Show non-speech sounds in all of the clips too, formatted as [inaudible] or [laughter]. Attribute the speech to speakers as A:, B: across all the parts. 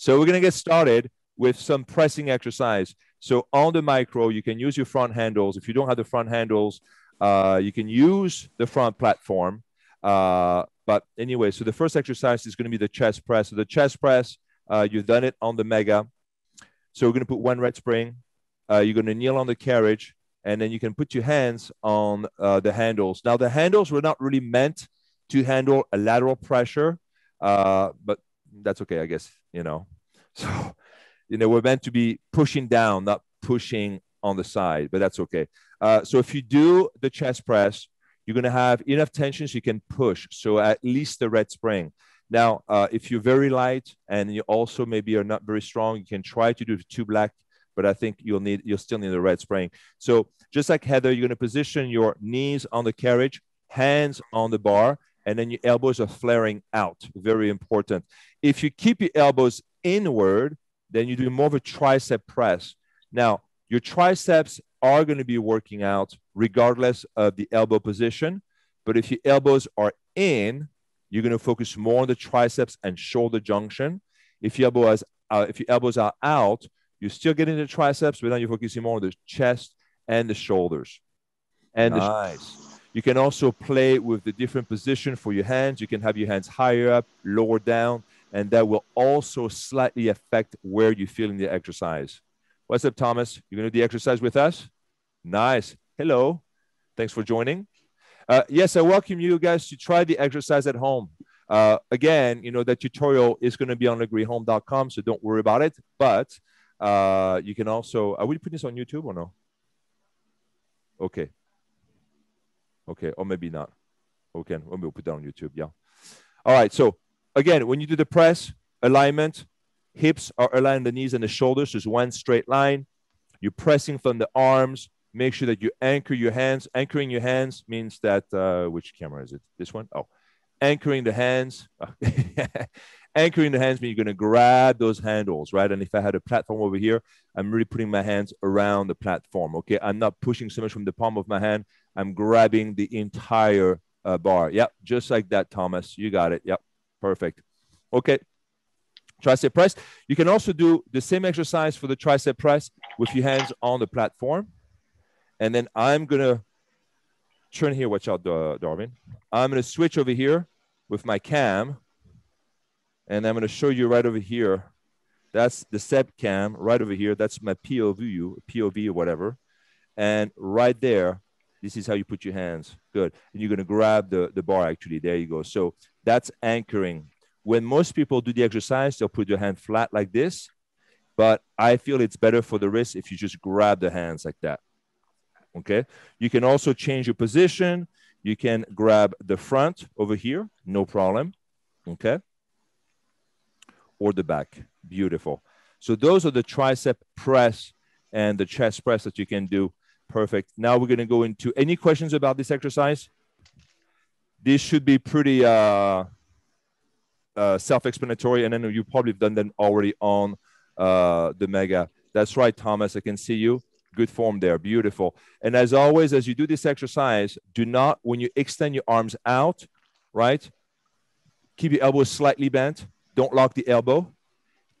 A: So we're gonna get started with some pressing exercise. So on the micro, you can use your front handles. If you don't have the front handles, uh, you can use the front platform. Uh, but anyway, so the first exercise is going to be the chest press. So the chest press, uh, you've done it on the mega. So we're going to put one red spring. Uh, you're going to kneel on the carriage, and then you can put your hands on uh, the handles. Now, the handles were not really meant to handle a lateral pressure, uh, but that's okay, I guess, you know. So, you know, we're meant to be pushing down, not pushing on the side, but that's okay. Uh, so if you do the chest press, you're going to have enough tension so you can push. So at least the red spring. Now, uh, if you're very light and you also maybe are not very strong, you can try to do the two black, but I think you'll need you'll still need the red spring. So just like Heather, you're going to position your knees on the carriage, hands on the bar, and then your elbows are flaring out. Very important. If you keep your elbows inward, then you do more of a tricep press. Now, your triceps are going to be working out regardless of the elbow position. But if your elbows are in, you're going to focus more on the triceps and shoulder junction. If your elbow is, uh, if your elbows are out, you're still getting the triceps, but now you're focusing more on the chest and the shoulders. And nice. The, you can also play with the different position for your hands. You can have your hands higher up, lower down, and that will also slightly affect where you feel in the exercise. What's up, Thomas? You're going to do the exercise with us? Nice. Hello. Thanks for joining. Uh, yes, I welcome you guys to try the exercise at home. Uh, again, you know, that tutorial is going to be on agreehome.com, so don't worry about it. But uh, you can also, are we putting this on YouTube or no? Okay. Okay, or maybe not. Okay, we'll put that on YouTube. Yeah. All right. So again, when you do the press, alignment, hips are aligned the knees and the shoulders, just one straight line. You're pressing from the arms, make sure that you anchor your hands. Anchoring your hands means that, uh, which camera is it? This one? Oh, anchoring the hands. [laughs] anchoring the hands means you're going to grab those handles, right? And if I had a platform over here, I'm really putting my hands around the platform, okay? I'm not pushing so much from the palm of my hand. I'm grabbing the entire uh, bar. Yep, just like that, Thomas. You got it. Yep, perfect. Okay, tricep press. You can also do the same exercise for the tricep press with your hands on the platform. And then I'm going to turn here. Watch out, Darwin. I'm going to switch over here with my cam. And I'm going to show you right over here. That's the SEP cam right over here. That's my POV, POV or whatever. And right there, this is how you put your hands. Good. And you're going to grab the, the bar actually. There you go. So that's anchoring. When most people do the exercise, they'll put their hand flat like this. But I feel it's better for the wrist if you just grab the hands like that okay? You can also change your position. You can grab the front over here, no problem, okay? Or the back, beautiful. So those are the tricep press and the chest press that you can do. Perfect. Now we're gonna go into, any questions about this exercise? This should be pretty uh, uh, self-explanatory, and then you probably have done them already on uh, the Mega. That's right, Thomas, I can see you. Good form there. Beautiful. And as always, as you do this exercise, do not, when you extend your arms out, right? Keep your elbows slightly bent. Don't lock the elbow.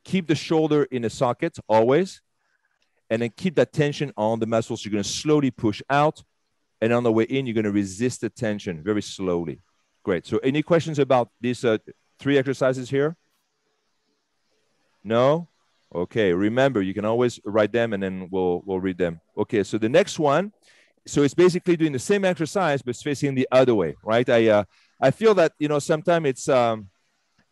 A: Keep the shoulder in the socket always. And then keep that tension on the muscles. You're going to slowly push out. And on the way in, you're going to resist the tension very slowly. Great. So, any questions about these uh, three exercises here? No? Okay, remember you can always write them and then we'll we'll read them. Okay, so the next one, so it's basically doing the same exercise but it's facing the other way, right? I uh, I feel that you know sometimes it's um,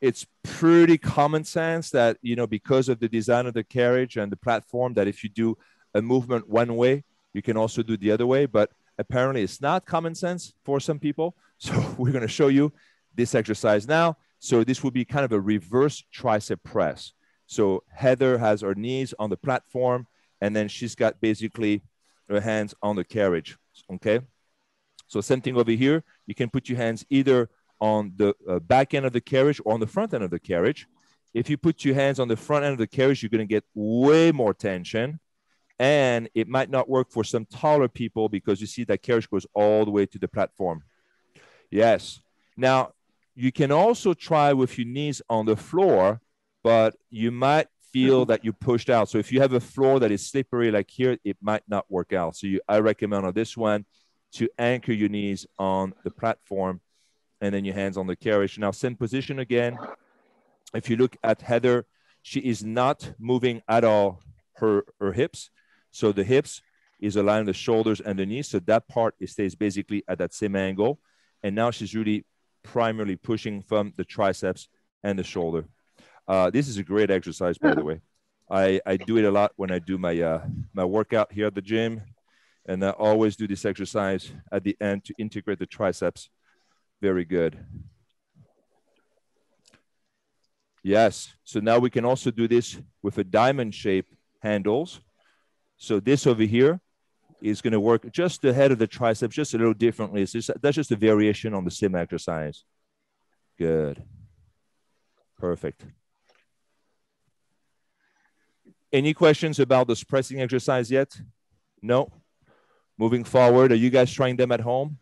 A: it's pretty common sense that you know because of the design of the carriage and the platform that if you do a movement one way, you can also do the other way. But apparently, it's not common sense for some people. [laughs] So we're going to show you this exercise now. So this will be kind of a reverse tricep press. So Heather has her knees on the platform, and then she's got basically her hands on the carriage. Okay. So same thing over here. You can put your hands either on the uh, back end of the carriage or on the front end of the carriage. If you put your hands on the front end of the carriage, you're going to get way more tension. And it might not work for some taller people because you see that carriage goes all the way to the platform. Yes. Now, you can also try with your knees on the floor but you might feel that you pushed out. So if you have a floor that is slippery like here, it might not work out. So you, I recommend on this one to anchor your knees on the platform and then your hands on the carriage. Now, same position again. If you look at Heather, she is not moving at all her, her hips. So the hips is aligning the shoulders and the knees. So that part stays basically at that same angle. And now she's really primarily pushing from the triceps and the shoulder. Uh, this is a great exercise, by the way. I, I do it a lot when I do my, uh, my workout here at the gym. And I always do this exercise at the end to integrate the triceps. Very good. Yes. So now we can also do this with a diamond shape handles. So this over here is going to work just ahead of the triceps, just a little differently. Just, that's just a variation on the same exercise. Good. Perfect. Any questions about this pressing exercise yet? No? Moving forward, are you guys trying them at home?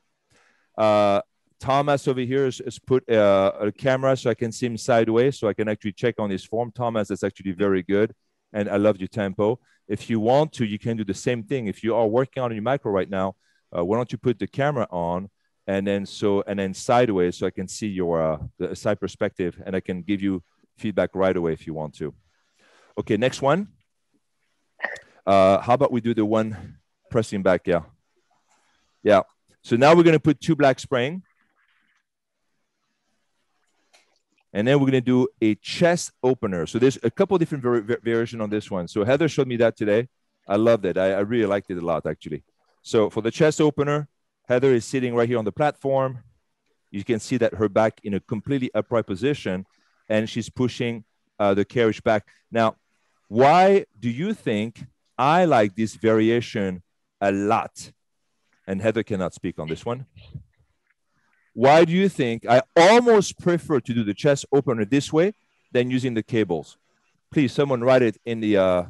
A: Uh, Thomas over here has, has put uh, a camera so I can see him sideways so I can actually check on his form. Thomas, that's actually very good. And I love your tempo. If you want to, you can do the same thing. If you are working on your micro right now, uh, why don't you put the camera on and then so and then sideways so I can see your uh, the side perspective and I can give you feedback right away if you want to. Okay, next one. Uh, how about we do the one pressing back? Yeah. Yeah. So now we're going to put two black spring. And then we're going to do a chest opener. So there's a couple different var- variation on this one. So Heather showed me that today. I loved it. I, I really liked it a lot, actually. So for the chest opener, Heather is sitting right here on the platform. You can see that her back in a completely upright position, and she's pushing uh, the carriage back. Now, why do you think I like this variation a lot? And Heather cannot speak on this one. Why do you think I almost prefer to do the chest opener this way than using the cables? Please, someone write it in the uh,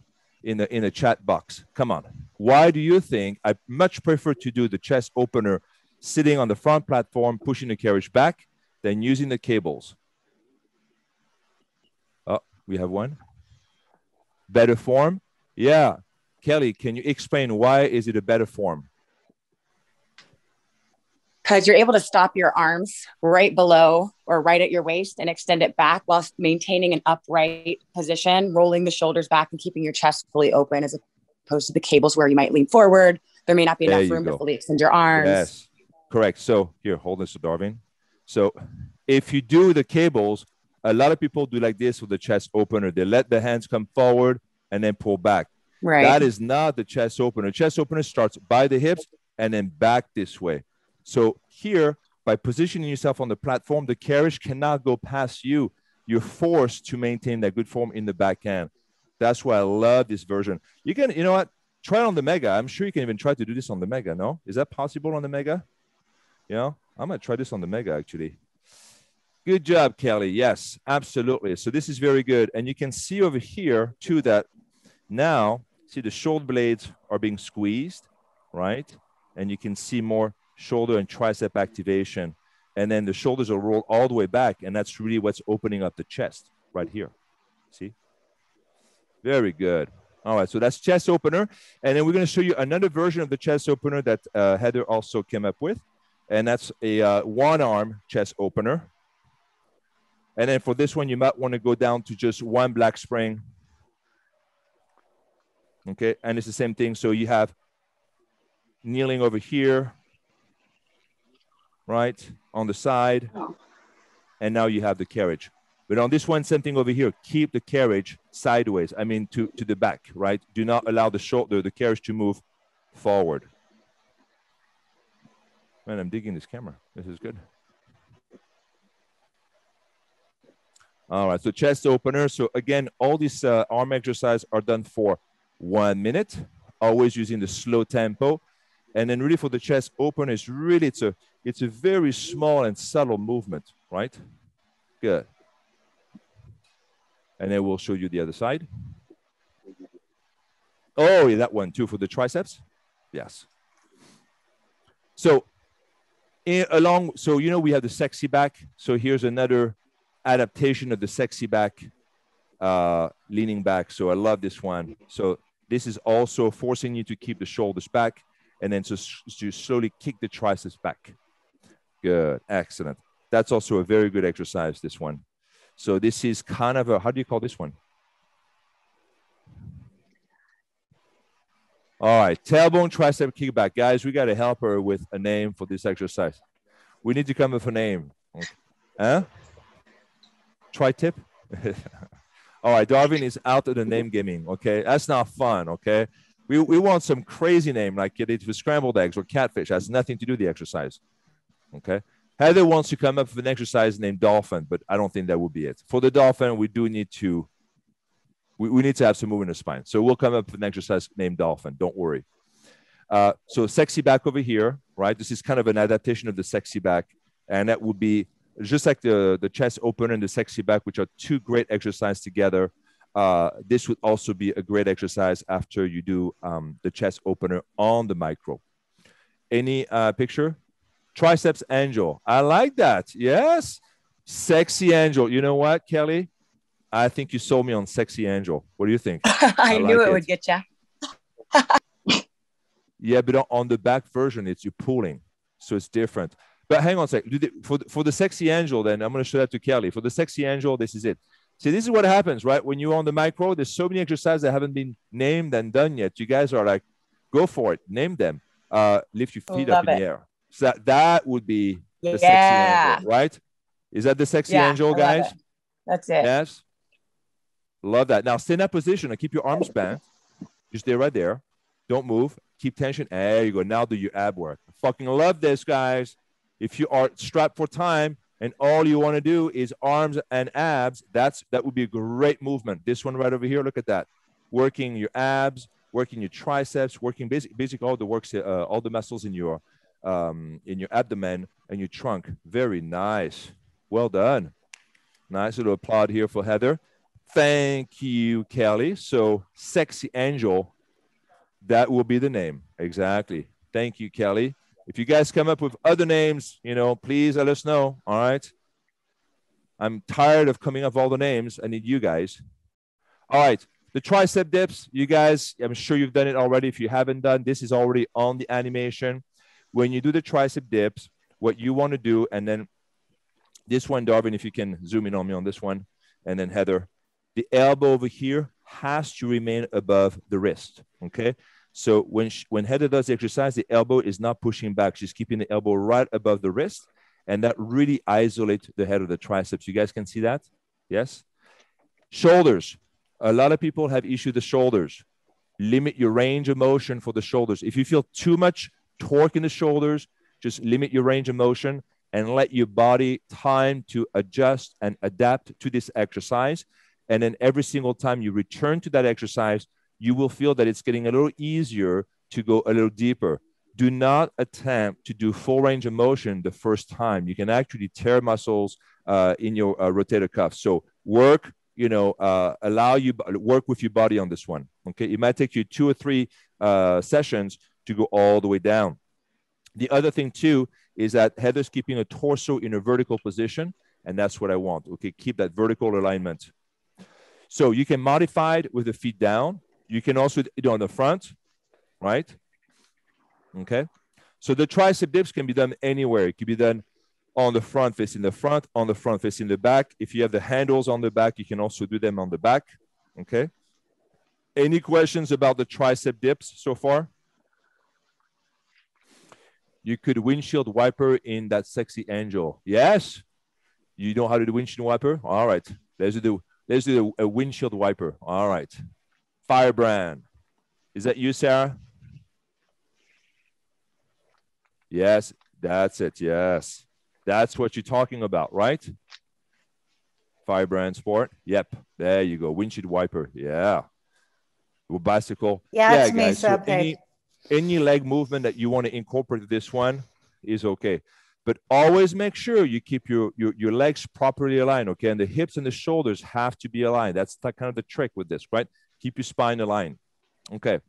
A: in the in the chat box. Come on. Why do you think I much prefer to do the chest opener sitting on the front platform, pushing the carriage back, than using the cables? Oh, we have one. Better form? Yeah. Kelly, can you explain why is it a better form?
B: Because you're able to stop your arms right below or right at your waist and extend it back while maintaining an upright position, rolling the shoulders back and keeping your chest fully open as opposed to the cables where you might lean forward. There may not be enough room go. to fully extend your arms. Yes,
A: correct. So here, hold this, Darwin. So if you do the cables, a lot of people do like this with the chest opener. They let the hands come forward and then pull back.
B: Right.
A: That is not the chest opener. Chest opener starts by the hips and then back this way. So here, by positioning yourself on the platform, the carriage cannot go past you. You're forced to maintain that good form in the backhand. That's why I love this version. You can, you know what? Try it on the Mega. I'm sure you can even try to do this on the Mega. No, is that possible on the Mega? You know, I'm gonna try this on the Mega actually. Good job, Kelly. Yes, absolutely. So this is very good, and you can see over here too that now see the shoulder blades are being squeezed, right? And you can see more shoulder and tricep activation. And then the shoulders are rolled all the way back. And that's really what's opening up the chest right here. See? Very good. All right, so that's chest opener. And then we're going to show you another version of the chest opener that uh, Heather also came up with. And that's a uh, one arm chest opener. And then for this one, you might want to go down to just one black spring. Okay, and it's the same thing. So you have kneeling over here, right, on the side. And now you have the carriage. But on this one, same thing over here. Keep the carriage sideways. I mean, to, to the back, right? Do not allow the shoulder, the carriage to move forward. Man, I'm digging this camera. This is good. All right, so chest opener. So again, all these uh, arm exercises are done for one minute, always using the slow tempo. And then really for the chest opener, it's really, it's a, it's a very small and subtle movement, right? Good. And then we'll show you the other side. Oh, yeah, that one too for the triceps. Yes. So in, along, so you know we have the sexy back. So here's another adaptation of the sexy back uh, leaning back. So I love this one. So this is also forcing you to keep the shoulders back and then to, to slowly kick the triceps back. Good, excellent. That's also a very good exercise, this one. So this is kind of a, how do you call this one? All right, tailbone tricep kickback. Guys, we got to help her with a name for this exercise. We need to come up with a name. Huh? Tri-tip? [laughs] All right, Darwin is out of the name gaming. Okay, that's not fun. Okay, we, we want some crazy name like it is with scrambled eggs or catfish. Has nothing to do with the exercise. Okay, Heather wants to come up with an exercise named dolphin, but I don't think that would be it. For the dolphin, we do need to we, we need to have some movement the spine. So we'll come up with an exercise named dolphin. Don't worry. Uh, so sexy back over here, right? This is kind of an adaptation of the sexy back, and that would be just like the the chest open and the sexy back, which are two great exercises together. Uh, this would also be a great exercise after you do um, the chest opener on the micro. Any uh, picture? Triceps angel. I like that. Yes. Sexy angel. You know what, Kelly? I think you sold me on sexy angel. What do you think? [laughs]
B: I, I knew like it, it would get you.
A: yeah, but on the back version, it's you pulling, so it's different. But hang on a second. For the, for the sexy angel, then I'm going to show that to Kelly. For the sexy angel, this is it. See, this is what happens, right? When you're on the micro, there's so many exercises that haven't been named and done yet. You guys are like, go for it, name them. Uh, lift your feet Love up in it. the air. So that, that would be the yeah. sexy angel, right? Is that the sexy yeah, angel, guys?
B: It. That's it.
A: Yes. Love that. Now, stay in that position and keep your arms bent. Just stay right there. Don't move. Keep tension. There you go. Now do your ab work. I fucking love this, guys. If you are strapped for time and all you want to do is arms and abs, that's that would be a great movement. This one right over here. Look at that. Working your abs, working your triceps, working basic, basic all the works, uh, all the muscles in your um, in your abdomen and your trunk. Very nice. Well done. Nice little applaud here for Heather. Thank you, Kelly. So, Sexy Angel, that will be the name. Exactly. Thank you, Kelly. If you guys come up with other names, you know, please let us know. All right. I'm tired of coming up with all the names. I need you guys. All right. The tricep dips, you guys, I'm sure you've done it already. If you haven't done, this is already on the animation. When you do the tricep dips, what you want to do, and then this one, Darwin, if you can zoom in on me on this one, and then Heather, the elbow over here has to remain above the wrist. Okay. So when, she, when Heather does the exercise, the elbow is not pushing back. She's keeping the elbow right above the wrist. And that really isolates the head of the triceps. You guys can see that? Yes? Shoulders. A lot of people have issue the shoulders. Limit your range of motion for the shoulders. If you feel too much torque in the shoulders, just limit your range of motion and let your body time to adjust and adapt to this exercise. And then every single time you return to that exercise, you will feel that it's getting a little easier to go a little deeper. Do not attempt to do full range of motion the first time. You can actually tear muscles uh, in your uh, rotator cuff. So work, you know, uh, allow you work with your body on this one. Okay, it might take you two or three uh, sessions to go all the way down. The other thing too is that Heather's keeping a torso in a vertical position, and that's what I want. Okay, keep that vertical alignment. So you can modify it with the feet down. You can also do on the front, right? Okay. So the tricep dips can be done anywhere. It can be done on the front facing the front, on the front facing the back. If you have the handles on the back, you can also do them on the back. Okay. Any questions about the tricep dips so far? You could windshield wiper in that sexy angel. Yes. You know how to do windshield wiper? All right. Let's do Let's do a, a windshield wiper. All right. Firebrand. Is that you, Sarah? Yes, that's it. Yes. That's what you're talking about, right? Firebrand Sport. Yep. There you go. Windshield wiper. Yeah. Well, bicycle.
C: Yeah, yeah guys. So
A: any, any leg movement that you want to incorporate this one is okay but always make sure you keep your, your, your legs properly aligned, okay? And the hips and the shoulders have to be aligned. That's the, kind of the trick with this, right? Keep your spine aligned. Okay,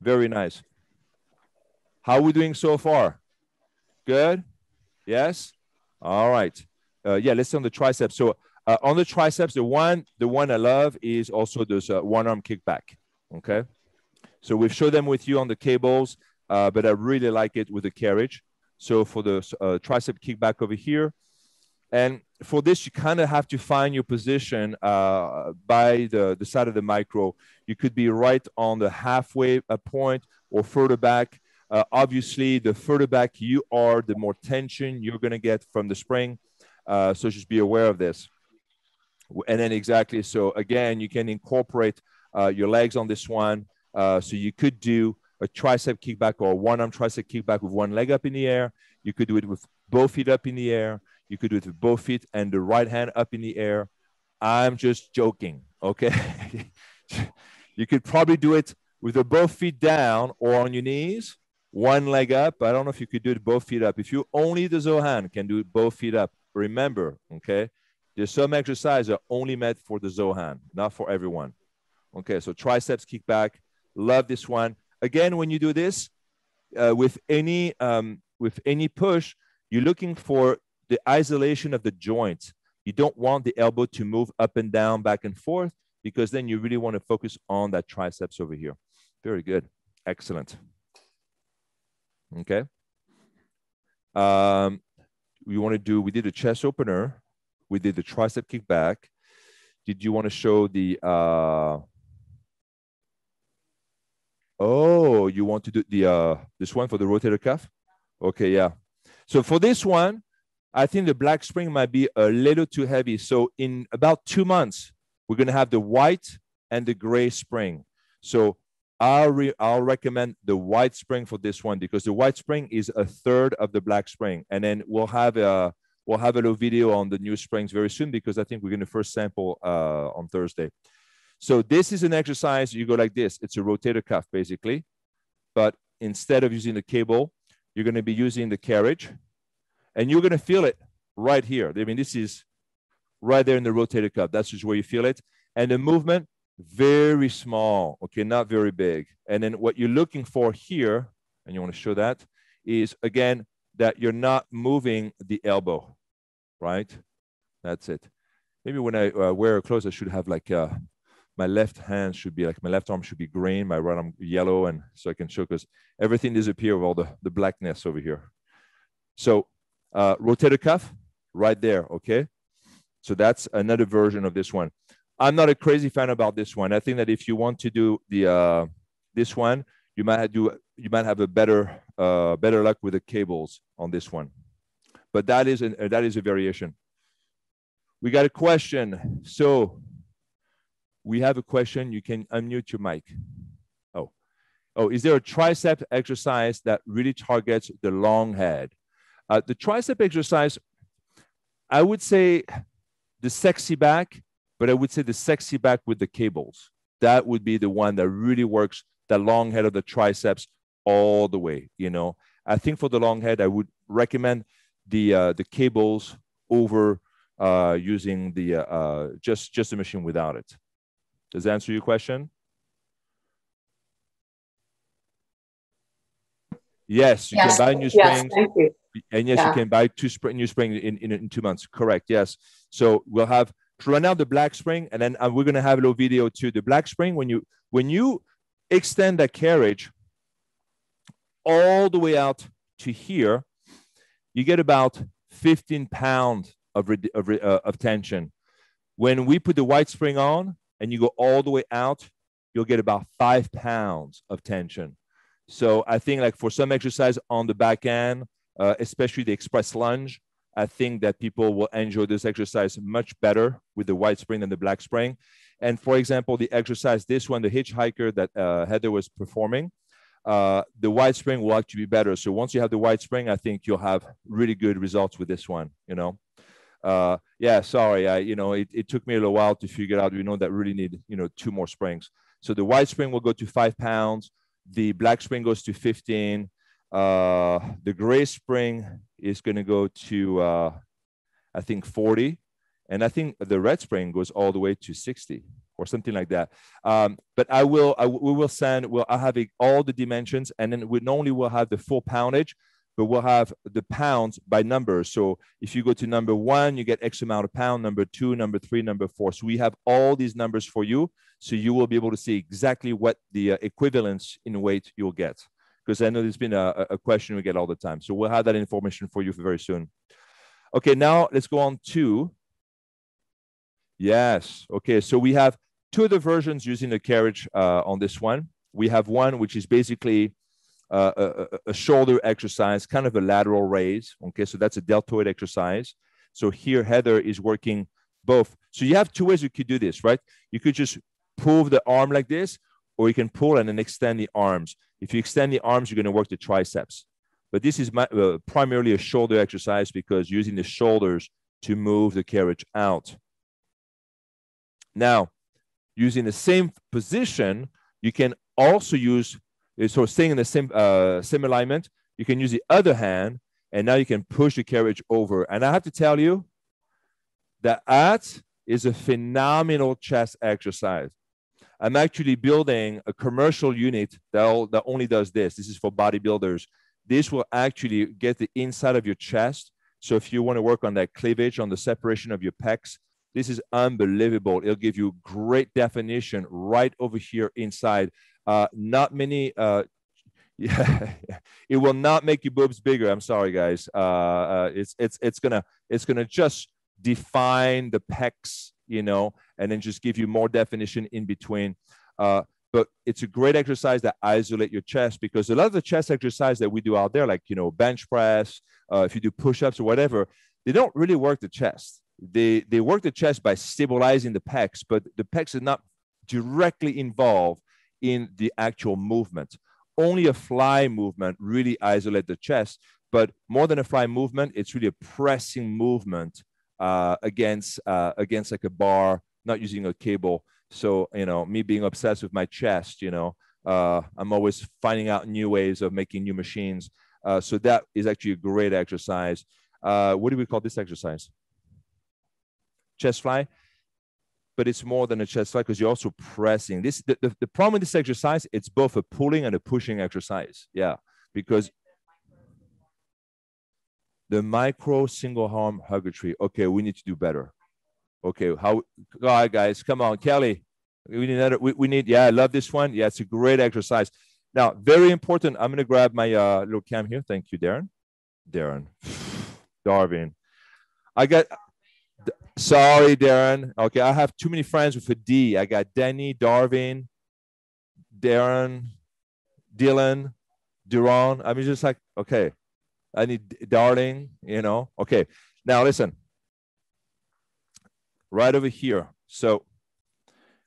A: very nice. How are we doing so far? Good? Yes? All right. Uh, yeah, let's on the triceps. So Uh, on the triceps, the one the one I love is also this uh, one arm kickback. Okay, so we've showed them with you on the cables, uh, but I really like it with the carriage. So for the uh, tricep kickback over here, and for this, you kind of have to find your position uh, by the, the side of the micro. You could be right on the halfway uh, point or further back. Uh, obviously, the further back you are, the more tension you're going to get from the spring. Uh, so just be aware of this. And then exactly, so again, you can incorporate uh, your legs on this one. Uh, so you could do a tricep kickback or one arm tricep kickback with one leg up in the air. You could do it with both feet up in the air. You could do it with both feet and the right hand up in the air. I'm just joking, okay? [laughs] you could probably do it with the both feet down or on your knees, one leg up. I don't know if you could do it both feet up. If you only the Zohan can do it both feet up, remember, okay? There's some exercises are only meant for the Zohan, not for everyone. Okay, so triceps kick back. Love this one. Again, when you do this uh, with any um, with any push, you're looking for the isolation of the joint. You don't want the elbow to move up and down, back and forth, because then you really want to focus on that triceps over here. Very good. Excellent. Okay. Um, we want to do, we did a chest opener. We did the tricep kickback. Did you want to show the, uh, oh, you want to do the, uh, this one for the rotator cuff? Okay, yeah. So for this one, I think the black spring might be a little too heavy. So in about two months, we're going to have the white and the gray spring. So I'll, re- I'll recommend the white spring for this one because the white spring is a third of the black spring. And then we'll have a, we'll have a little video on the new springs very soon because I think we're going to first sample uh, on Thursday. So this is an exercise. You go like this. It's a rotator cuff basically, but instead of using the cable, you're going to be using the carriage and you're going to feel it right here. I mean, this is right there in the rotator cuff. That's just where you feel it. And the movement, very small, okay, not very big. And then what you're looking for here, and you want to show that, is again, that you're not moving the elbow, right? That's it. Maybe when I uh, wear clothes, I should have like uh, my left hand should be like my left arm should be green, my right arm yellow, and so I can show because everything disappear with all the, the blackness over here. So uh, rotator cuff right there, okay? So that's another version of this one. I'm not a crazy fan about this one. I think that if you want to do the uh, this one, you might do you might have a better uh, better luck with the cables on this one. But that is an, that is a variation. We got a question. So we have a question. You can unmute your mic. Oh, oh, is there a tricep exercise that really targets the long head? Uh, the tricep exercise, I would say the sexy back, but I would say the sexy back with the cables. That would be the one that really works the long head of the triceps all the way. You know, I think for the long head, I would recommend the uh, the cables over uh, using the uh, uh just just the machine without it. Does that answer your question? Yes, you
B: yes.
A: can buy new springs.
B: Yes.
A: And yes, yeah. you can buy two spring, new spring in, in, in, two months. Correct. Yes. So we'll have run out the black spring, and then uh, we're going to have a little video too. The black spring, when you when you extend that carriage all the way out to here, you get about 15 pounds of, of, uh, of tension. When we put the white spring on and you go all the way out, you'll get about five pounds of tension. So I think like for some exercise on the back end, uh, especially the express lunge. I think that people will enjoy this exercise much better with the white spring than the black spring. And for example, the exercise, this one, the hitchhiker that uh, Heather was performing, uh, the white spring will actually be better. So once you have the white spring, I think you'll have really good results with this one, you know. Uh, yeah, sorry, I, you know, it, it took me a little while to figure out, you know, that really need, you know, two more springs. So the white spring will go to five pounds. The black spring goes to 15 uh, the gray spring is going to go to, uh, I think, 40. And I think the red spring goes all the way to 60 or something like that. Um, but I will, I, we will send, well, I have all the dimensions and then we not only will have the full poundage, but we'll have the pounds by number. So if you go to number one, you get X amount of pound, number two, number three, number four. So we have all these numbers for you. So you will be able to see exactly what the uh, equivalence in weight you'll get. Because I know there's been a, a question we get all the time. So we'll have that information for you very soon. Okay, now let's go on to, yes. Okay, so we have two other versions using the carriage uh, on this one. We have one which is basically a, a, shoulder exercise, kind of a lateral raise. Okay, so that's a deltoid exercise. So here Heather is working both. So you have two ways you could do this, right? You could just pull the arm like this, or you can pull and then extend the arms. If you extend the arms, you're going to work the triceps. But this is my, uh, primarily a shoulder exercise because using the shoulders to move the carriage out. Now, using the same position, you can also use so staying in the same, uh, same alignment, you can use the other hand and now you can push the carriage over. And I have to tell you that that is a phenomenal chest exercise. I'm actually building a commercial unit that, that only does this. This is for bodybuilders. This will actually get the inside of your chest. So if you want to work on that cleavage, on the separation of your pecs, this is unbelievable. It'll give you great definition right over here inside uh, not many. Uh, [laughs] yeah, it will not make your boobs bigger. I'm sorry, guys. Uh, uh, it's it's it's gonna it's gonna just define the pecs, you know, and then just give you more definition in between. Uh, but it's a great exercise that isolate your chest because a lot of the chest exercise that we do out there, like you know bench press, uh, if you do push-ups or whatever, they don't really work the chest. They they work the chest by stabilizing the pecs, but the pecs are not directly involved in the actual movement. Only a fly movement really isolate the chest, but more than a fly movement, it's really a pressing movement uh, against uh, against like a bar, not using a cable. So you know, me being obsessed with my chest, you know, uh, I'm always finding out new ways of making new machines. Uh, so that is actually a great exercise. Uh, what do we call this exercise? Chest fly but it's more than a chest fly because you're also pressing. This the, the, the problem with this exercise, it's both a pulling and a pushing exercise. Yeah, because the micro single arm hugger tree. Okay, we need to do better. Okay, how? All right, guys, come on, Kelly. We need another. We, we need. Yeah, I love this one. Yeah, it's a great exercise. Now, very important. I'm gonna grab my uh, little cam here. Thank you, Darren. Darren, [sighs] Darwin. I got Sorry, Darren. Okay, I have too many friends with a D. I got Denny, Darwin, Darren, Dylan, Duran. I mean, just like, okay, I need Darling, you know. Okay, now listen. Right over here. So,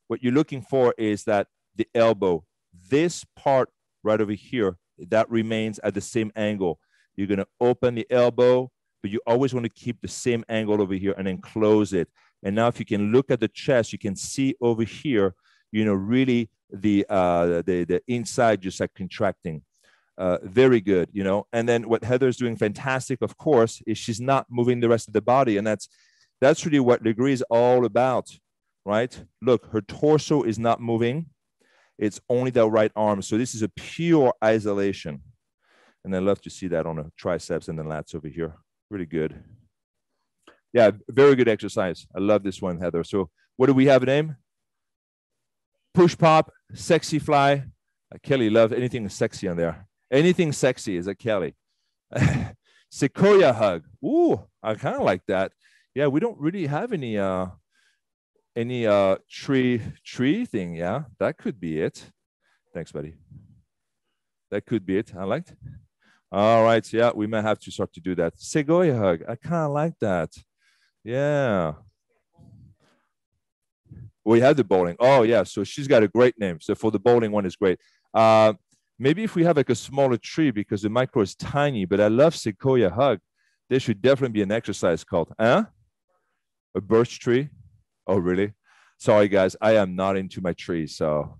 A: what you're looking for is that the elbow, this part right over here, that remains at the same angle. You're going to open the elbow, but you always want to keep the same angle over here and then close it. And now if you can look at the chest, you can see over here, you know, really the, uh, the, the inside just like contracting. Uh, very good, you know. And then what Heather's doing fantastic, of course, is she's not moving the rest of the body. And that's, that's really what Lagree is all about, right? Look, her torso is not moving. It's only the right arm. So this is a pure isolation. And I love to see that on the triceps and the lats over here really good. Yeah, very good exercise. I love this one, Heather. So what do we have a name? Push pop, sexy fly. Uh, Kelly loves anything sexy on there. Anything sexy is a Kelly. [laughs] Sequoia hug. Ooh, I kind of like that. Yeah, we don't really have any uh any uh tree tree thing. Yeah, that could be it. Thanks, buddy. That could be it. I liked. All right. Yeah, we may have to start to do that. Sequoia hug. I kind of like that. Yeah. We have the bowling. Oh, yeah. So she's got a great name. So for the bowling one is great. Uh, maybe if we have like a smaller tree because the micro is tiny, but I love Sequoia hug. There should definitely be an exercise called, huh? A birch tree. Oh, really? Sorry, guys. I am not into my trees. So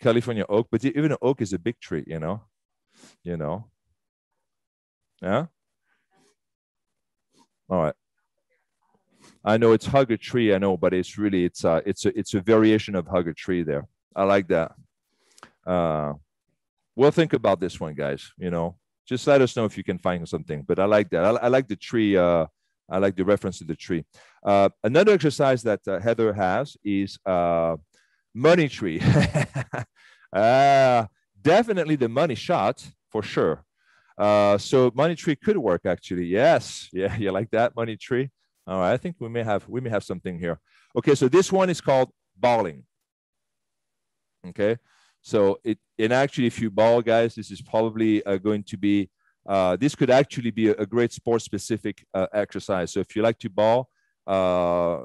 A: California oak, but even an oak is a big tree, you know? You know? Yeah. All right. I know it's hug a tree. I know, but it's really it's a it's a it's a variation of hug a tree there. I like that. Uh, we'll think about this one, guys. You know, just let us know if you can find something. But I like that. I, I like the tree. Uh, I like the reference to the tree. Uh, another exercise that uh, Heather has is uh, money tree. uh, [laughs] definitely the money shot for sure. Uh, so money tree could work actually. Yes, yeah, [laughs] you like that money tree. All right, I think we may have we may have something here. Okay, so this one is called balling. Okay, so it and actually, if you ball, guys, this is probably uh, going to be uh, this could actually be a, a great sport specific uh, exercise. So if you like to ball, uh,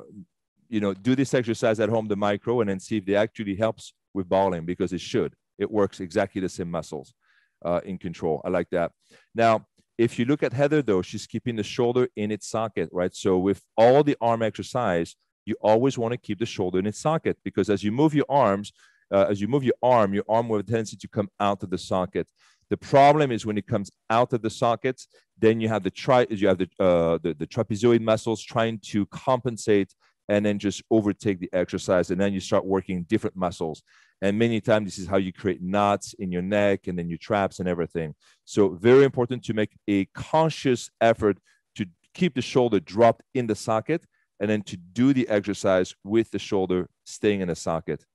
A: you know, do this exercise at home, the micro, and then see if it actually helps with balling because it should. It works exactly the same muscles uh, in control. I like that. Now, if you look at Heather, though, she's keeping the shoulder in its socket, right? So with all the arm exercise, you always want to keep the shoulder in its socket because as you move your arms, uh, as you move your arm, your arm will have a tendency to come out of the socket. The problem is when it comes out of the sockets, then you have the tri you have the, uh, the, the trapezoid muscles trying to compensate and then just overtake the exercise, and then you start working different muscles. And many times this is how you create knots in your neck and then your traps and everything. So very important to make a conscious effort to keep the shoulder dropped in the socket and then to do the exercise with the shoulder staying in the socket.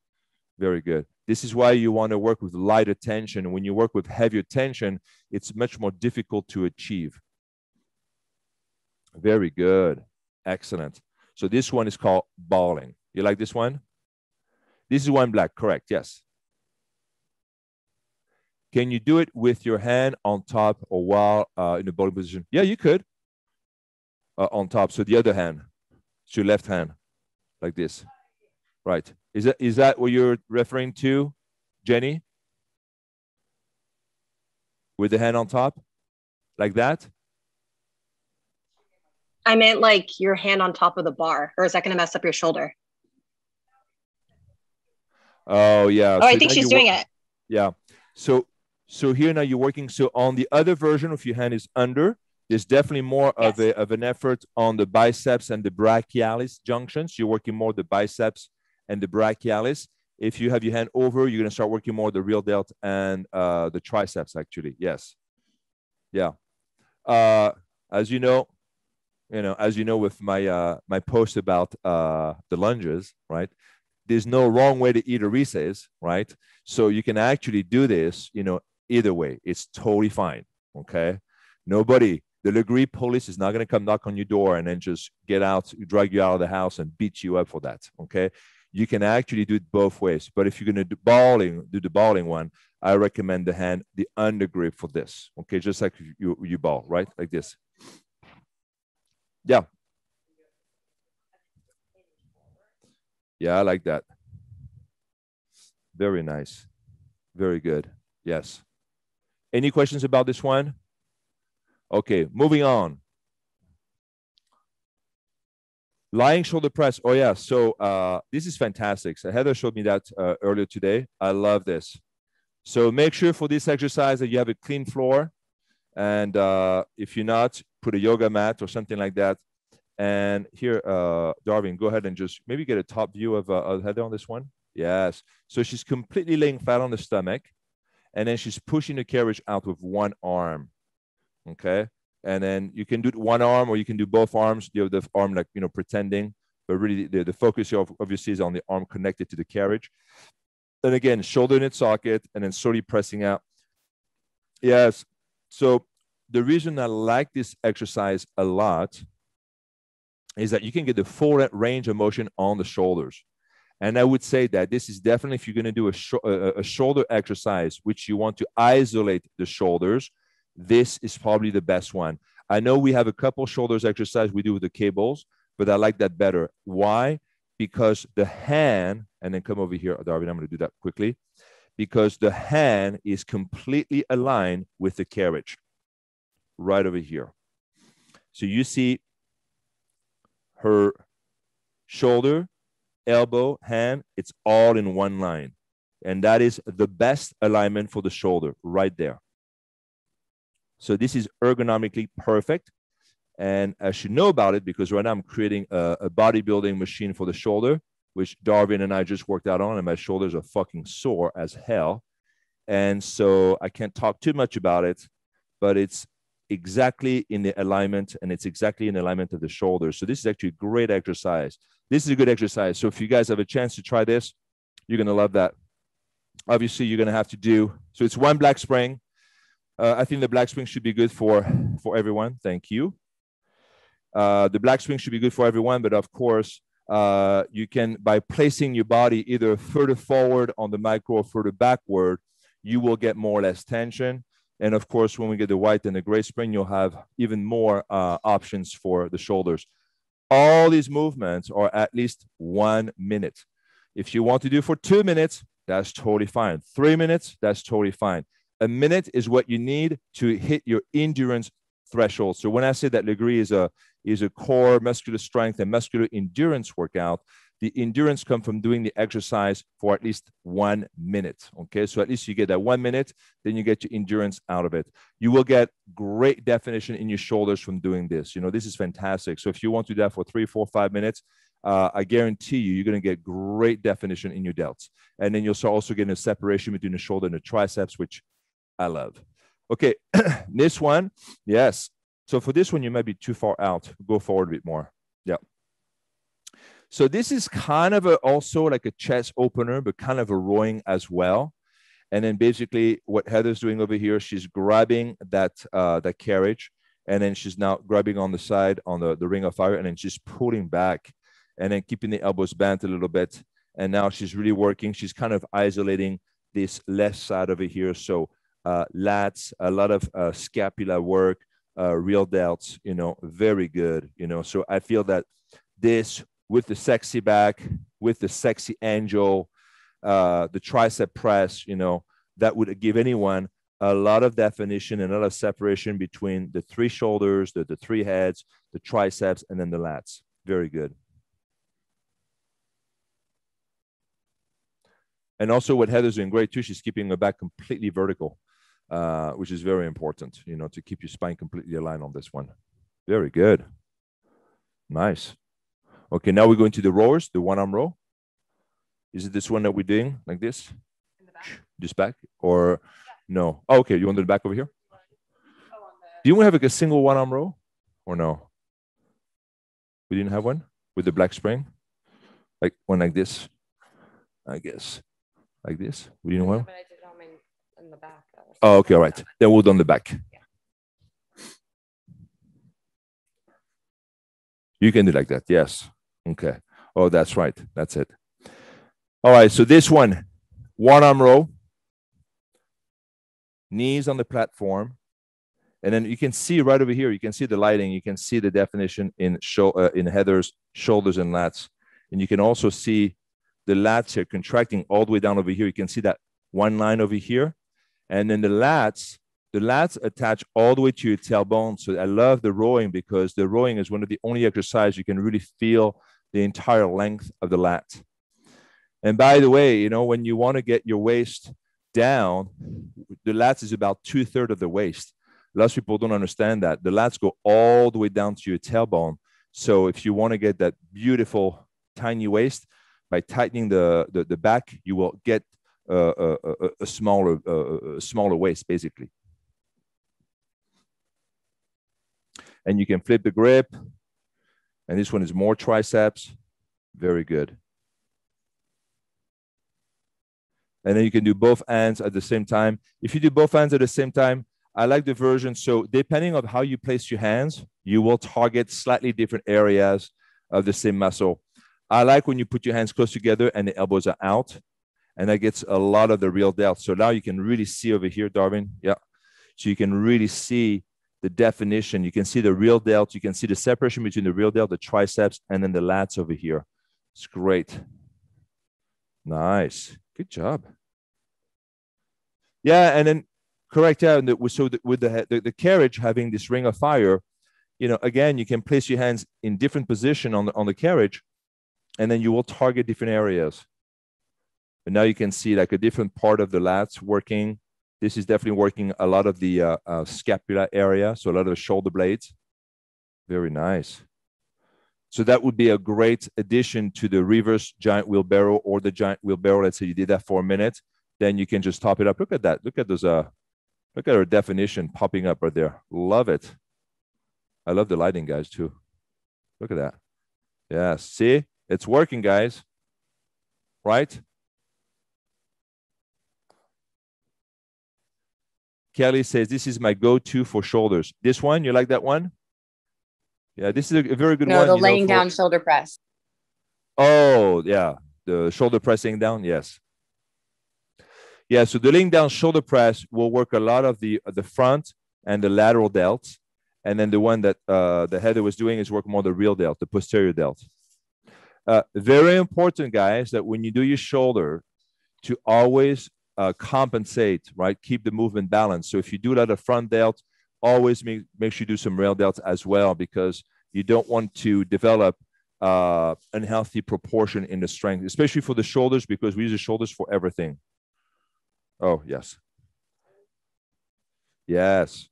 A: Very good. This is why you want to work with lighter tension. When you work with heavier tension, it's much more difficult to achieve. Very good. Excellent. So this one is called balling. You like this one? This is one black, correct, yes. Can you do it with your hand on top or while uh, in the bowling position? Yeah, you could. Uh, on top, so the other hand, it's your left hand, like this. Right. Is that is that what you're referring to, Jenny? With the hand on top, like that?
C: I meant like your hand on top of the bar, or is that going to mess up your shoulder?
A: Oh yeah.
C: Oh, so I think she's doing it.
A: Yeah. So so here now you're working. So on the other version of your hand is under. There's definitely more yes. of a of an effort on the biceps and the brachialis junctions. You're working more the biceps and the brachialis. If you have your hand over, you're going to start working more the rear delt and uh, the triceps, actually. Yes. Yeah. Uh, as you know, you know, as you know, with my uh, my post about uh, the lunges, right? There's no wrong way to eat a Reese's, right? So you can actually do this, you know, either way. It's totally fine. Okay. Nobody, the Lagree police is not going to come knock on your door and then just get out, drag you out of the house and beat you up for that. Okay you can actually do it both ways. But if you're going to do balling, do the balling one, I recommend the hand, the under grip for this. Okay, just like you, you ball, right? Like this. Yeah. Yeah, I like that. Very nice. Very good. Yes. Any questions about this one? Okay, moving on. Lying shoulder press. Oh yeah. So uh, this is fantastic. So Heather showed me that uh, earlier today. I love this. So make sure for this exercise that you have a clean floor, and uh, if you're not, put a yoga mat or something like that. And here, uh, Darwin, go ahead and just maybe get a top view of, uh, of Heather on this one. Yes. So she's completely laying flat on the stomach, and then she's pushing the carriage out with one arm. Okay and then you can do one arm or you can do both arms. You the arm like you know pretending, but really the, the focus of obviously is on the arm connected to the carriage. And again, shoulder in its socket, and then slowly pressing out. Yes. So the reason I like this exercise a lot is that you can get the full range of motion on the shoulders. And I would say that this is definitely if you're going to do a, sh a, shoulder exercise, which you want to isolate the shoulders, this is probably the best one. I know we have a couple shoulders exercise we do with the cables, but I like that better. Why? Because the hand, and then come over here, Darwin, I'm going to do that quickly, because the hand is completely aligned with the carriage right over here. So you see her shoulder, elbow, hand, it's all in one line. And that is the best alignment for the shoulder right there. So this is ergonomically perfect. And I should know about it because right now I'm creating a, a bodybuilding machine for the shoulder, which Darwin and I just worked out on, and my shoulders are fucking sore as hell. And so I can't talk too much about it, but it's exactly in the alignment and it's exactly in alignment of the shoulders. So this is actually a great exercise. This is a good exercise. So if you guys have a chance to try this, you're going to love that. Obviously, you're going to have to do, so it's one black spring. Uh, I think the black spring should be good for, for everyone. Thank you. Uh, the black spring should be good for everyone, but of course, uh, you can, by placing your body either further forward on the micro or further backward, you will get more or less tension. And of course, when we get the white and the gray spring, you'll have even more uh, options for the shoulders. All these movements are at least one minute. If you want to do for two minutes, that's totally fine. Three minutes, that's totally fine. A minute is what you need to hit your endurance threshold. So when I say that Lagree is a is a core muscular strength and muscular endurance workout, the endurance come from doing the exercise for at least one minute. Okay, so at least you get that one minute, then you get your endurance out of it. You will get great definition in your shoulders from doing this. You know, this is fantastic. So if you want to do that for three, four, five minutes, uh, I guarantee you, you're going to get great definition in your delts. And then you'll start also getting a separation between the shoulder and the triceps, which I love. Okay, [clears throat] this one, yes. So for this one, you might be too far out. Go forward a bit more. So this is kind of a, also like a chest opener, but kind of a rowing as well. And then basically what Heather's doing over here, she's grabbing that uh, that carriage, and then she's now grabbing on the side on the, the ring of fire, and then she's pulling back, and then keeping the elbows bent a little bit. And now she's really working. She's kind of isolating this left side over here. So uh, lats, a lot of uh, scapula work, uh, rear delts, you know, very good, you know. So I feel that this with the sexy back, with the sexy angel, uh, the tricep press, you know, that would give anyone a lot of definition and a lot of separation between the three shoulders, the, the three heads, the triceps, and then the lats. Very good. And also what Heather's doing great too, she's keeping her back completely vertical, uh, which is very important, you know, to keep your spine completely aligned on this one. Very good. Nice. Okay, now we're going to the rowers, the one arm row. Is it this one that we're doing like this? Back. Just back or yeah. no? Oh, okay, you want the back over here? Oh, the... Do you want to have like a single one arm row or no? We didn't have one with the black spring, like one like this, I guess, like this. We didn't have one. In the back. Oh, okay, all right. Then we'll do on the back. Yeah. You can do like that, yes. Okay. Oh, that's right. That's it. All right. So this one, one arm row, knees on the platform. And then you can see right over here, you can see the lighting, you can see the definition in, show, uh, in Heather's shoulders and lats. And you can also see the lats here contracting all the way down over here. You can see that one line over here. And then the lats, the lats attach all the way to your tailbone. So I love the rowing because the rowing is one of the only exercise you can really feel the entire length of the lat. And by the way, you know, when you want to get your waist down, the lats is about two thirds of the waist. Lots of people don't understand that. The lats go all the way down to your tailbone. So if you want to get that beautiful tiny waist, by tightening the, the, the back, you will get a, a, a, smaller, a smaller waist, basically. And you can flip the grip, and this one is more triceps. Very good. And then you can do both hands at the same time. If you do both hands at the same time, I like the version. So depending on how you place your hands, you will target slightly different areas of the same muscle. I like when you put your hands close together and the elbows are out. And that gets a lot of the rear delts. So now you can really see over here, Darwin. Yeah. So you can really see the definition. You can see the rear delt. You can see the separation between the rear delt, the triceps, and then the lats over here. It's great. Nice. Good job. Yeah, and then correct. Yeah, and the, so the, with the, the the carriage having this ring of fire, you know, again, you can place your hands in different position on the on the carriage, and then you will target different areas. And now you can see like a different part of the lats working this is definitely working a lot of the uh, uh, scapula area, so a lot of the shoulder blades. Very nice. So that would be a great addition to the reverse giant wheelbarrow or the giant wheelbarrow. Let's say you did that for a minute, then you can just top it up. Look at that. Look at those uh, Look at our definition popping up right there. Love it. I love the lighting, guys, too. Look at that. Yeah, see, it's working, guys. Right? Kelly says, This is my go to for shoulders. This one, you like that one? Yeah, this is a, very good
B: no,
A: one.
B: the laying
A: know, for-
B: down shoulder press.
A: Oh, yeah. The shoulder pressing down. Yes. Yeah. So the laying down shoulder press will work a lot of the the front and the lateral delts. And then the one that uh, the Heather was doing is work more the rear delt, the posterior delt. Uh, very important, guys, that when you do your shoulder, to always uh, compensate, right? Keep the movement balanced. So if you do that at front delt, always make, make sure you do some rear delts as well because you don't want to develop uh, unhealthy proportion in the strength, especially for the shoulders, because we use the shoulders for everything. Oh, yes. Yes.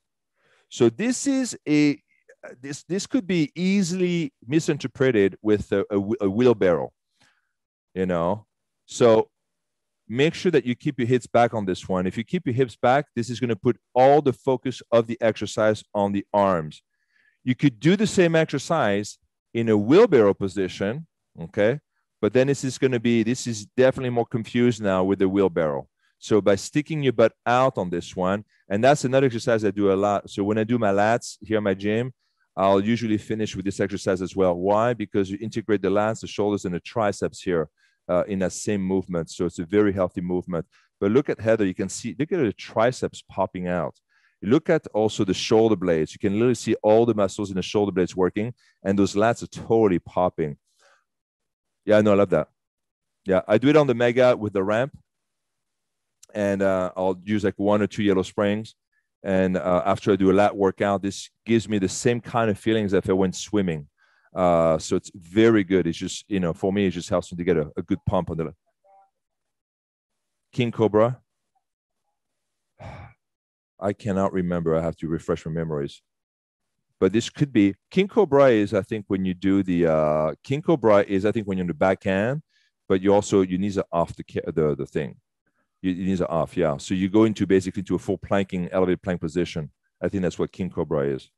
A: So this is a this this could be easily misinterpreted with a, a, a wheelbarrow, you know. So make sure that you keep your hips back on this one. If you keep your hips back, this is going to put all the focus of the exercise on the arms. You could do the same exercise in a wheelbarrow position, okay? But then this is going to be, this is definitely more confused now with the wheelbarrow. So by sticking your butt out on this one, and that's another exercise I do a lot. So when I do my lats here at my gym, I'll usually finish with this exercise as well. Why? Because you integrate the lats, the shoulders, and the triceps here uh, in that same movement. So it's a very healthy movement. But look at Heather, you can see, look at the triceps popping out. Look at also the shoulder blades. You can literally see all the muscles in the shoulder blades working, and those lats are totally popping. Yeah, no, I love that. Yeah, I do it on the mega with the ramp, and uh, I'll use like one or two yellow springs. And uh, after I do a lat workout, this gives me the same kind of feelings if I went swimming. Uh, so it's very good. It's just, you know, for me, it just helps me to get a, a good pump on the King Cobra. [sighs] I cannot remember. I have to refresh my memories. But this could be King Cobra is, I think, when you do the uh, King Cobra is, I think, when you're in the backhand, but you also your knees are off the the the thing. Your, your knees are off, yeah. So you go into basically to a full planking, elevated plank position. I think that's what King Cobra is,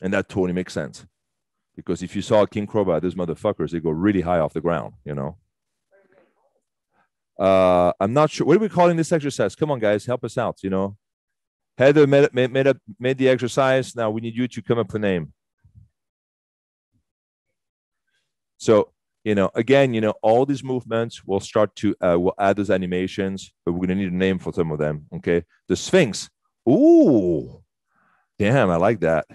A: and that totally makes sense. Because if you saw King Cobra, those motherfuckers, they go really high off the ground, you know. Uh, I'm not sure. What are we calling this exercise? Come on, guys, help us out. You know, Heather made made made, up, made the exercise. Now we need you to come up with a name. So you know, again, you know, all these movements will start to uh, will add those animations, but we're gonna need a name for some of them. Okay, the Sphinx. Ooh, damn, I like that.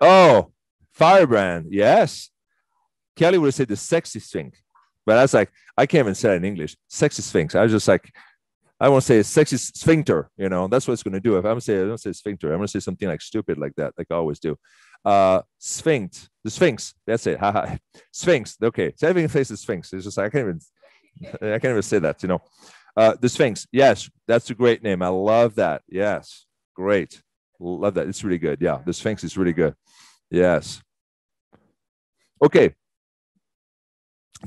A: Oh, Firebrand. Yes. Kelly would have said the sexy sphinx, but I was like, I can't even say it in English. Sexy sphinx. I was just like, I want to say sexy sphincter. You know, that's what it's going to do. If I'm say, I don't say sphincter. I'm going to say something like stupid like that, like I always do. Uh, sphinx, the sphinx. That's it. [laughs] Sphinx. Okay. So everything faces sphinx. It's just like, I can't even, I can't even say that, you know. Uh, the sphinx. Yes. That's a great name. I love that. Yes. Great. Love that. It's really good. Yeah. The sphinx is really good. Yes. Okay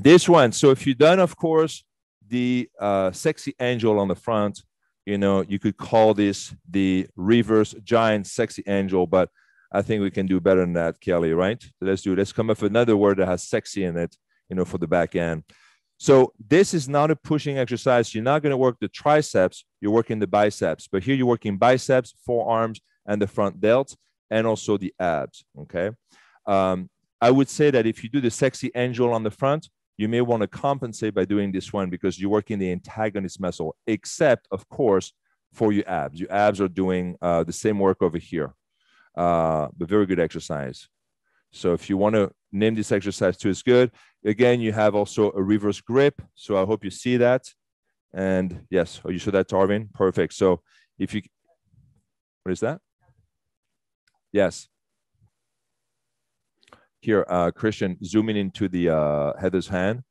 A: this one so if you've done of course the uh, sexy angel on the front you know you could call this the reverse giant sexy angel but i think we can do better than that kelly right let's do let's come up with another word that has sexy in it you know for the back end so this is not a pushing exercise you're not going to work the triceps you're working the biceps but here you're working biceps forearms and the front delt and also the abs okay um, i would say that if you do the sexy angel on the front you may want to compensate by doing this one because you're working the antagonist muscle, except, of course, for your abs. Your abs are doing uh, the same work over here, uh, but very good exercise. So if you want to name this exercise too, it's good. Again, you have also a reverse grip. So I hope you see that. And yes, oh, you saw that, Tarvin? Perfect. So if you, what is that? Yes here, uh, Christian, zooming into the uh, Heather's hand,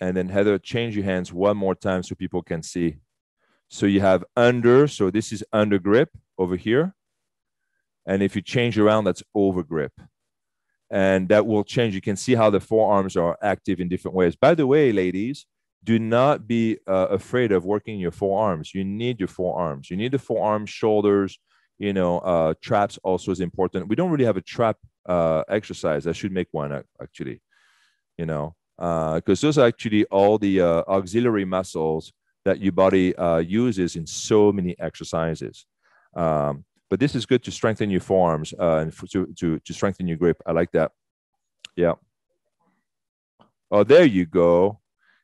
A: and then Heather, change your hands one more time so people can see. So you have under, so this is under grip over here. And if you change around, that's over grip. And that will change. You can see how the forearms are active in different ways. By the way, ladies, do not be uh, afraid of working your forearms. You need your forearms. You need the forearms, shoulders. You know, uh, traps also is important. We don't really have a trap uh, exercise. I should make one actually. You know, because uh, those are actually all the uh, auxiliary muscles that your body uh, uses in so many exercises. Um, but this is good to strengthen your forearms and to, to to strengthen your grip. I like that. Yeah. Oh, there you go.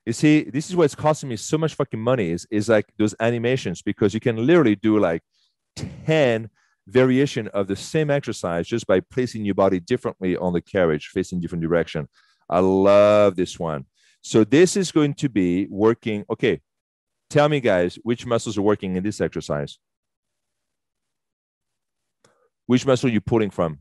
A: You see, this is what's costing me so much fucking money is, is like those animations because you can literally do like 10 variation of the same exercise just by placing your body differently on the carriage, facing different direction. I love this one. So this is going to be working. Okay, tell me guys, which muscles are working in this exercise? Which muscle are you pulling from?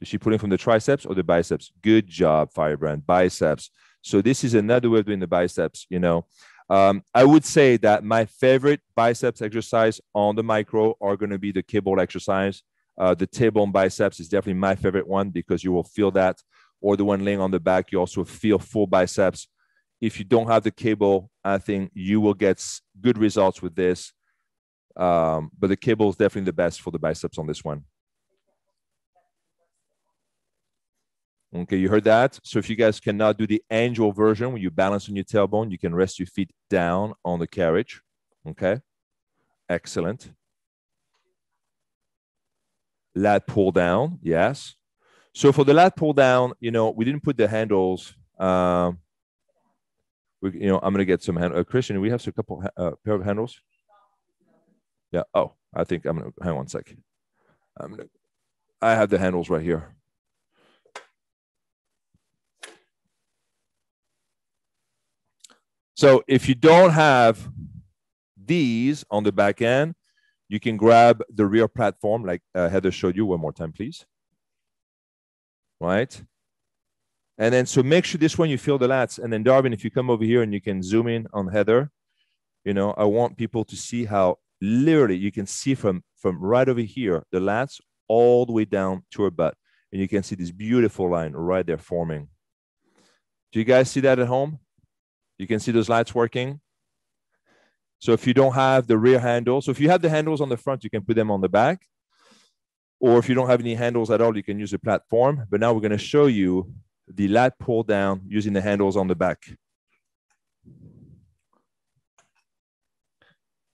A: Is she pulling from the triceps or the biceps? Good job, Firebrand. Biceps. So this is another way of doing the biceps, you know. Um, I would say that my favorite biceps exercise on the micro are going to be the cable exercise. Uh, the table and biceps is definitely my favorite one because you will feel that. Or the one laying on the back, you also feel full biceps. If you don't have the cable, I think you will get good results with this. Um, but the cable is definitely the best for the biceps on this one. Okay, you heard that? So if you guys cannot do the angel version when you balance on your tailbone, you can rest your feet down on the carriage. Okay, excellent. Lat pull down, yes. So for the lat pull down, you know, we didn't put the handles. Um, we, you know, I'm gonna get some hand. Uh, Christian, we have a couple uh, pair of handles. Yeah. Oh, I think I'm gonna hang on a sec. I'm gonna. I have the handles right here. So if you don't have these on the back end, you can grab the rear platform like uh, Heather showed you one more time, please. Right? And then, so make sure this one you feel the lats. And then Darwin, if you come over here and you can zoom in on Heather, you know, I want people to see how literally you can see from, from right over here, the lats all the way down to her butt. And you can see this beautiful line right there forming. Do you guys see that at home? You can see those lights working. So if you don't have the rear handle, so if you have the handles on the front, you can put them on the back. Or if you don't have any handles at all, you can use a platform. But now we're going to show you the lat pull down using the handles on the back.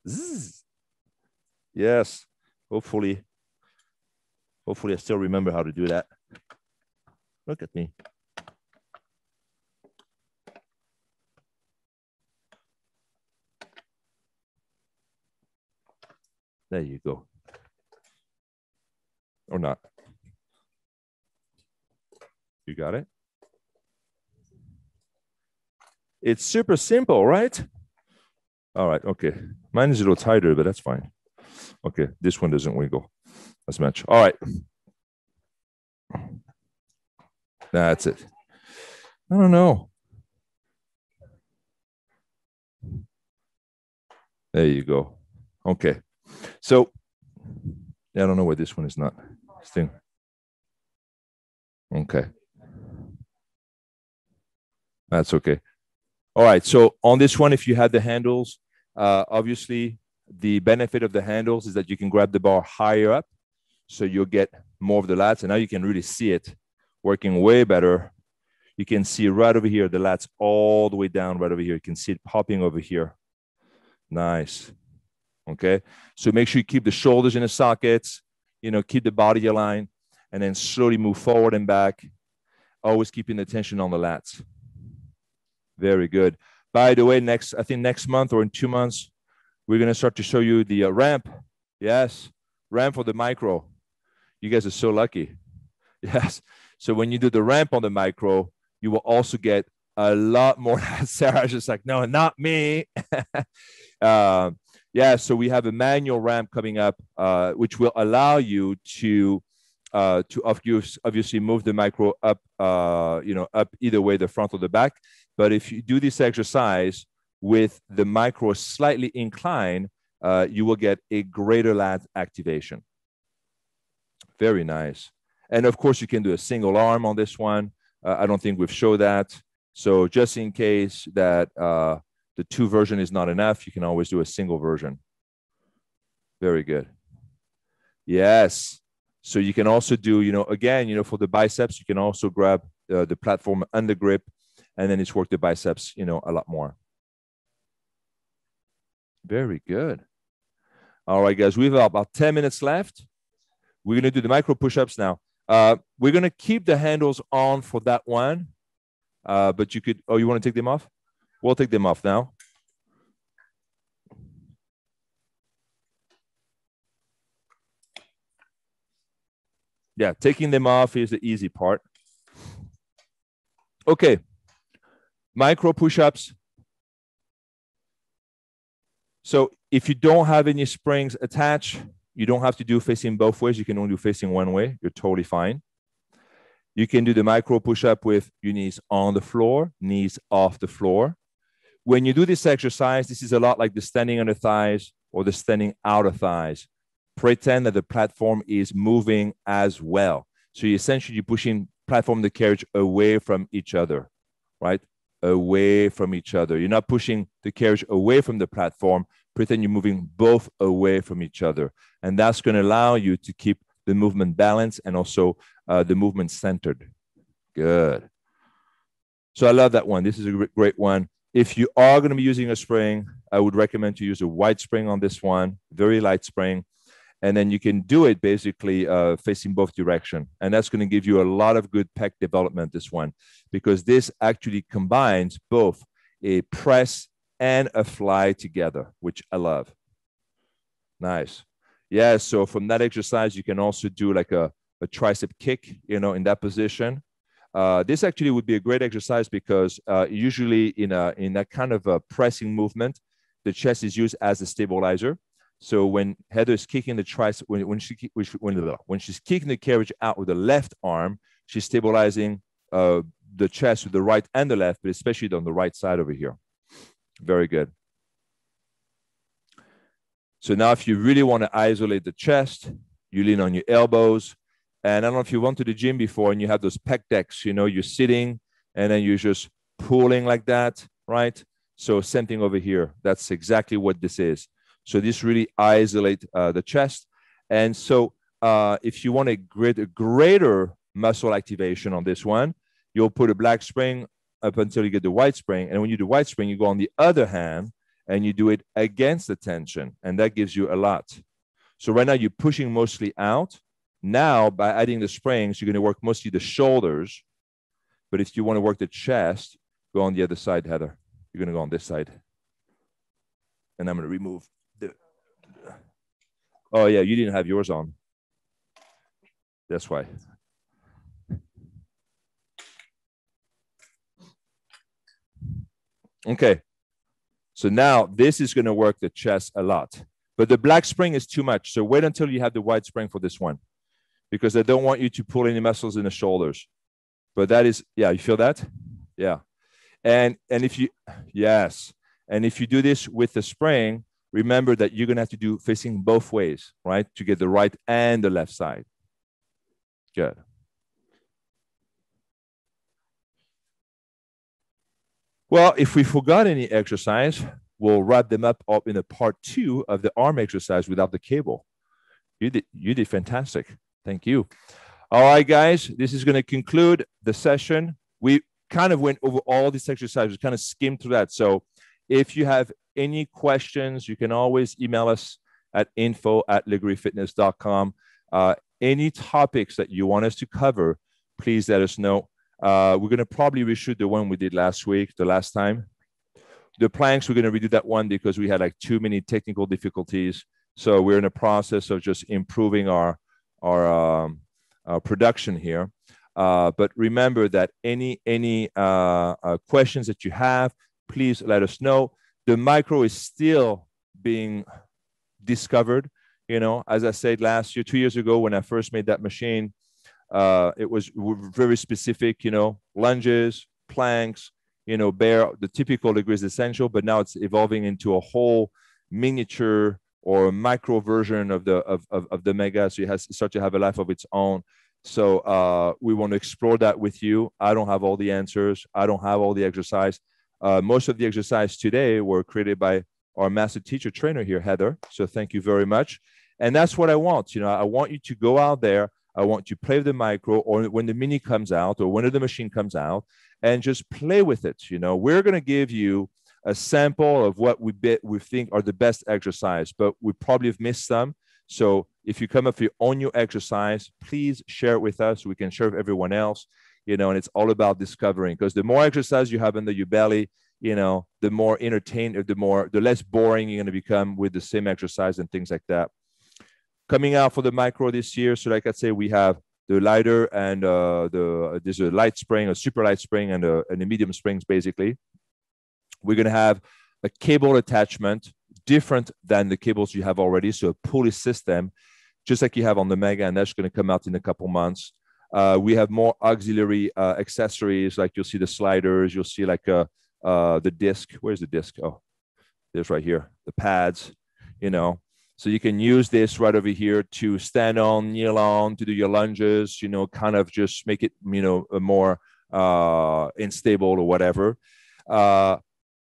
A: Zzz. Yes, hopefully, hopefully I still remember how to do that. Look at me. There you go. Or not. You got it? It's super simple, right? All right, okay. Mine is a little tighter, but that's fine. Okay, this one doesn't wiggle as much. All right. That's it. I don't know. There you go. Okay. So I don't know why this one is not still. Okay. That's okay. All right. So on this one, if you had the handles, uh, obviously the benefit of the handles is that you can grab the bar higher up. So you'll get more of the lats. And now you can really see it working way better. You can see right over here, the lats all the way down right over here. You can see it popping over here. Nice. Okay. So make sure you keep the shoulders in the sockets, you know, keep the body aligned, and then slowly move forward and back. Always keeping the tension on the lats. Very good. By the way, next, I think next month or in two months, we're going to start to show you the uh, ramp. Yes, ramp for the micro. You guys are so lucky. [laughs] Yes. So when you do the ramp on the micro, you will also get a lot more. [laughs] Sarah's just like, no, not me. [laughs] uh, yeah, so we have a manual ramp coming up, uh, which will allow you to uh, to obviously move the micro up, uh, you know, up either way, the front or the back. But if you do this exercise with the micro slightly inclined, uh, you will get a greater lat activation. Very nice. And of course, you can do a single arm on this one. Uh, I don't think we've showed that. So just in case that uh, the two version is not enough, you can always do a single version. Very good. Yes. So you can also do, you know, again, you know, for the biceps, you can also grab uh, the platform under grip and then it's work the biceps, you know, a lot more. Very good. All right, guys, we have about 10 minutes left. We're going to do the micro push-ups now. Uh, we're going to keep the handles on for that one. Uh, but you could, oh, you want to take them off? We'll take them off now. Yeah, taking them off is the easy part. Okay, micro push-ups. So if you don't have any springs attached, you don't have to do facing both ways. You can only do facing one way. You're totally fine. You can do the micro push-up with your knees on the floor, knees off the floor. When you do this exercise, this is a lot like the standing on the thighs or the standing out of thighs. Pretend that the platform is moving as well. So you're essentially pushing platform the carriage away from each other, right? Away from each other. You're not pushing the carriage away from the platform. Pretend you're moving both away from each other. And that's going to allow you to keep the movement balanced and also uh, the movement centered. Good. So I love that one. This is a great one. If you are going to be using a spring, I would recommend to use a wide spring on this one, very light spring. And then you can do it basically uh, facing both direction. And that's going to give you a lot of good pec development, this one, because this actually combines both a press and a fly together, which I love. Nice. Yeah, so from that exercise, you can also do like a, a tricep kick, you know, in that position. Uh, this actually would be a great exercise because uh, usually in a in that kind of a pressing movement, the chest is used as a stabilizer. So when Heather is kicking the tricep, when, when she when, when she's kicking the carriage out with the left arm, she's stabilizing uh, the chest with the right and the left, but especially on the right side over here. Very good. So now if you really want to isolate the chest, you lean on your elbows. And I don't know if you went to the gym before and you have those pec decks, you know, you're sitting and then you're just pulling like that, right? So same thing over here. That's exactly what this is. So this really isolate uh, the chest. And so uh, if you want a, great, a greater muscle activation on this one, you'll put a black spring up until you get the white spring. And when you do white spring, you go on the other hand and you do it against the tension, and that gives you a lot. So right now you're pushing mostly out. Now by adding the springs, you're going to work mostly the shoulders. But if you want to work the chest, go on the other side, Heather. You're going to go on this side. And I'm going to remove the. Oh, yeah, you didn't have yours on. That's why. Okay. So now this is going to work the chest a lot. But the black spring is too much. So wait until you have the white spring for this one because I don't want you to pull any muscles in the shoulders. But that is, yeah, you feel that? Yeah. And and if you yes, and if you do this with the spring, remember that you're gonna have to do facing both ways, right? To get the right and the left side. Good. Well, if we forgot any exercise, we'll wrap them up, up in a part two of the arm exercise without the cable. You did, you did fantastic. Thank you. All right, guys, this is going to conclude the session. We kind of went over all these exercises, kind of skimmed through that. So if you have any questions, you can always email us at info at lagreefitness.com. Uh, any topics that you want us to cover, please let us know. Uh, we're going to probably reshoot the one we did last week, the last time. The planks, we're going to redo that one because we had like too many technical difficulties. So we're in the process of just improving our our, um, production here. Uh, but remember that any any uh, uh, questions that you have, please let us know. The micro is still being discovered. You know, as I said last year, two years ago when I first made that machine, uh, it was very specific, you know, lunges, planks, you know, bear the typical Lagree's essential, but now it's evolving into a whole miniature or a micro version of the of, of, of the mega. So it has start to have a life of its own. So uh, we want to explore that with you. I don't have all the answers. I don't have all the exercise. Uh, most of the exercise today were created by our master teacher trainer here, Heather. So thank you very much. And that's what I want. You know, I want you to go out there. I want you to play with the micro or when the mini comes out or when the machine comes out and just play with it. You know, we're going to give you a sample of what we bet we think are the best exercise, but we probably have missed some. So if you come up with your own new exercise, please share it with us. We can share with everyone else. You know, and it's all about discovering because the more exercise you have under your belly, you know, the more entertained, the more, the less boring you're going to become with the same exercise and things like that. Coming out for the micro this year. So, like I say, we have the lighter and uh, the there's a light spring, a super light spring, and a, and a medium springs basically. We're going to have a cable attachment different than the cables you have already. So a pulley system, just like you have on the Mega, and that's going to come out in a couple months. Uh, we have more auxiliary uh, accessories, like you'll see the sliders, you'll see like uh, uh, the disc. Where's the disc? Oh, there's right here. The pads, you know. So you can use this right over here to stand on, kneel on, to do your lunges, you know, kind of just make it, you know, more uh, unstable or whatever. Uh,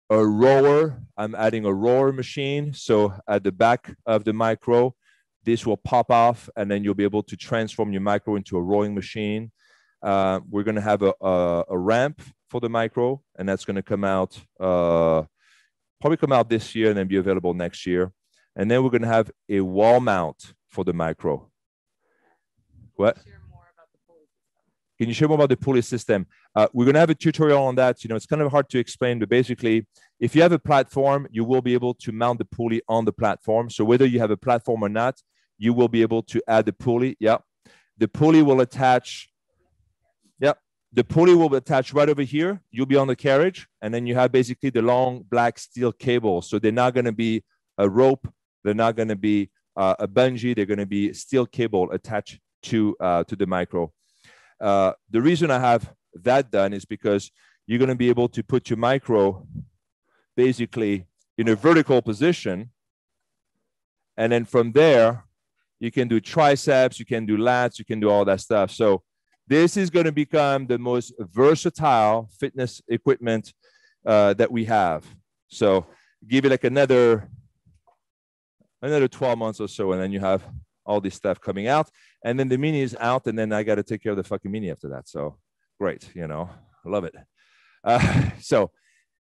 A: a rower. I'm adding a rower machine. So at the back of the micro, this will pop off and then you'll be able to transform your micro into a rowing machine. Uh, we're going to have a, a, a, ramp for the micro and that's going to come out, uh, probably come out this year and then be available next year. And then we're going to have a wall mount for the micro. What? Can you share more about the pulley system? Uh, we're going to have a tutorial on that. You know, it's kind of hard to explain, but basically, if you have a platform, you will be able to mount the pulley on the platform. So whether you have a platform or not, you will be able to add the pulley. Yeah. The pulley will attach. Yeah. The pulley will attach right over here. You'll be on the carriage. And then you have basically the long black steel cable. So they're not going to be a rope. They're not going to be uh, a bungee. They're going to be steel cable attached to, uh, to the micro. Uh, the reason I have that done is because you're going to be able to put your micro basically in a vertical position. And then from there, you can do triceps, you can do lats, you can do all that stuff. So this is going to become the most versatile fitness equipment uh, that we have. So give it like another another 12 months or so, and then you have all this stuff coming out. And then the mini is out, and then I got to take care of the fucking mini after that. So great, you know, I love it. Uh, [laughs] so,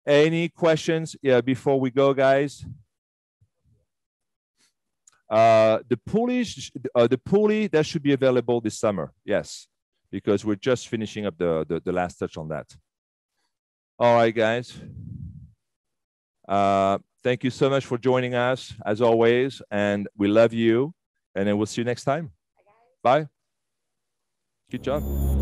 A: any questions yeah, before we go, guys? Uh, the pulleys, uh, the pulley that should be available this summer. Yes, because we're just finishing up the, the, the last touch on that. All right, guys. Uh, thank you so much for joining us as always, and we love you. And then we'll see you next time. Bye. Good job.